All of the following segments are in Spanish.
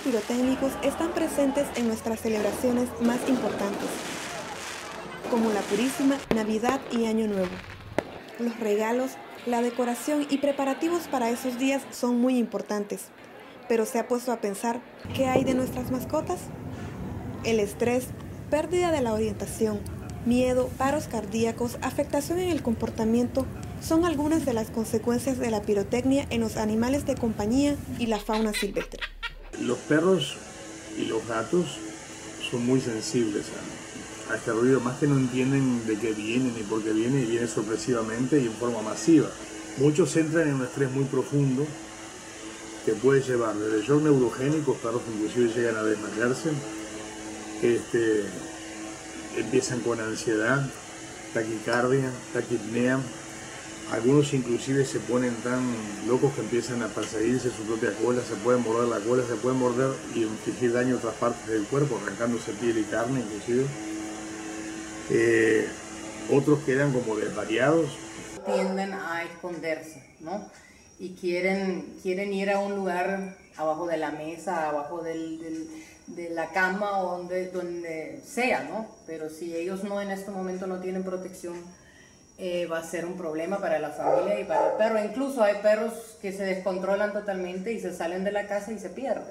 pirotécnicos están presentes en nuestras celebraciones más importantes, como la Purísima, Navidad y Año Nuevo. Los regalos, la decoración y preparativos para esos días son muy importantes, pero se ha puesto a pensar qué hay de nuestras mascotas. El estrés, pérdida de la orientación, miedo, paros cardíacos, afectación en el comportamiento son algunas de las consecuencias de la pirotecnia en los animales de compañía y la fauna silvestre. Los perros y los gatos son muy sensibles a, este ruido, más que no entienden de qué viene ni por qué viene y viene sorpresivamente y en forma masiva. Muchos entran en un estrés muy profundo que puede llevar desde shock neurogénicos, perros inclusive llegan a desmayarse, este, empiezan con ansiedad, taquicardia, taquipnea, algunos inclusive se ponen tan locos que empiezan a perseguirse su propia cola, se pueden morder la cola, se pueden morder y infligir daño a otras partes del cuerpo, arrancándose piel y carne inclusive. Eh, otros quedan como desvariados. Tienden a esconderse, ¿no? Y quieren, quieren ir a un lugar abajo de la mesa, abajo del, de la cama o donde, donde sea, ¿no? Pero si ellos no en este momento no tienen protección, eh, va a ser un problema para la familia y para el perro. Incluso hay perros que se descontrolan totalmente y se salen de la casa y se pierden.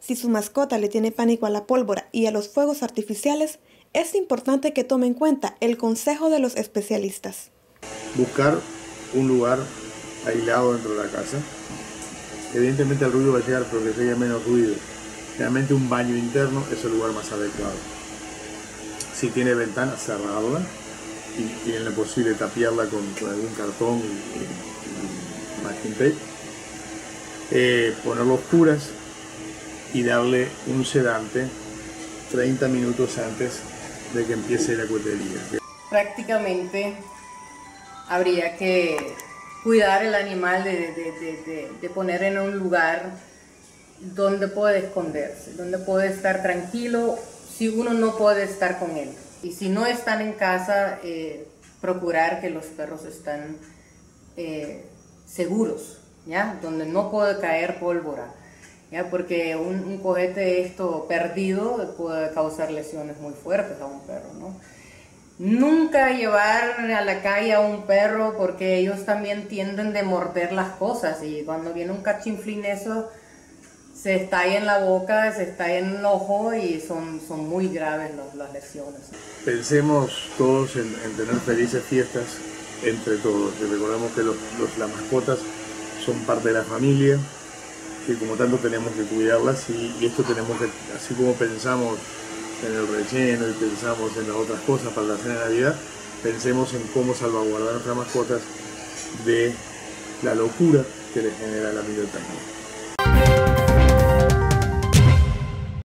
Si su mascota le tiene pánico a la pólvora y a los fuegos artificiales, es importante que tome en cuenta el consejo de los especialistas. Buscar un lugar aislado dentro de la casa. Evidentemente el ruido va a llegar, pero que haya menos ruido. Realmente un baño interno es el lugar más adecuado. Si tiene ventana, cerrarla y, y en lo posible tapiarla con, algún cartón y, masking tape. Eh, ponerlo oscuras y darle un sedante 30 minutos antes de que empiece la cuetería. Prácticamente habría que cuidar el animal de, de, poner en un lugar donde puede esconderse, donde puede estar tranquilo si uno no puede estar con él. Y si no están en casa, eh, procurar que los perros estén eh, seguros, ¿ya? Donde no puede caer pólvora, ¿ya? Porque un, un cohete esto perdido puede causar lesiones muy fuertes a un perro, ¿no? Nunca llevar a la calle a un perro porque ellos también tienden de morder las cosas y cuando viene un cachinflín eso se está ahí en la boca, se está ahí en el ojo y son, son muy graves las lesiones. Pensemos todos en, tener felices fiestas entre todos recordemos que los, las mascotas son parte de la familia y como tanto tenemos que cuidarlas y, esto tenemos que, así como pensamos en el relleno y pensamos en las otras cosas para la cena de Navidad, pensemos en cómo salvaguardar nuestras mascotas de la locura que les genera la biblioteca.